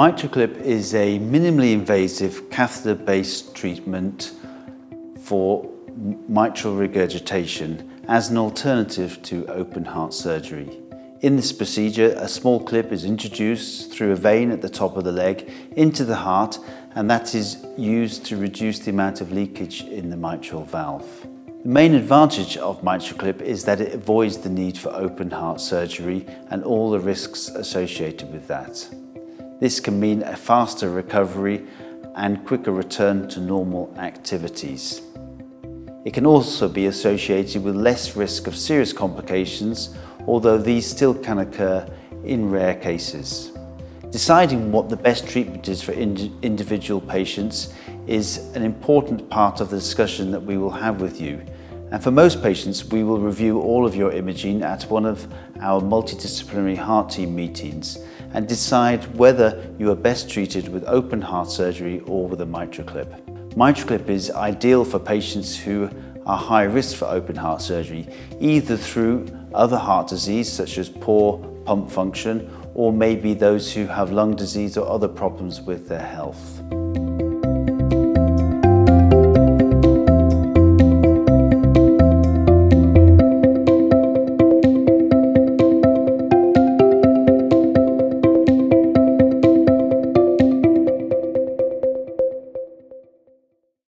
MitraClip is a minimally invasive catheter-based treatment for mitral regurgitation as an alternative to open heart surgery. In this procedure, a small clip is introduced through a vein at the top of the leg into the heart and that is used to reduce the amount of leakage in the mitral valve. The main advantage of MitraClip is that it avoids the need for open heart surgery and all the risks associated with that. This can mean a faster recovery and quicker return to normal activities. It can also be associated with less risk of serious complications, although these still can occur in rare cases. Deciding what the best treatment is for ind individual patients is an important part of the discussion that we will have with you and for most patients, we will review all of your imaging at one of our multidisciplinary heart team meetings and decide whether you are best treated with open heart surgery or with a MitraClip. MitraClip is ideal for patients who are high risk for open heart surgery, either through other heart disease such as poor pump function or maybe those who have lung disease or other problems with their health.